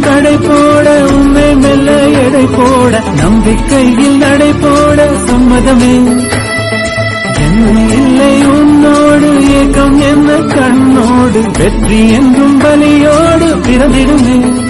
தடை போட உண்மை மெல்ல எடை போட நம்பிக்கையில் நடை போட சம்மதமே. என்ன இல்லை உன்னோடு ஏக்கம் என்ன கண்ணோடு வெற்றி என்றும் பலியோடு பிறந்திடுமே.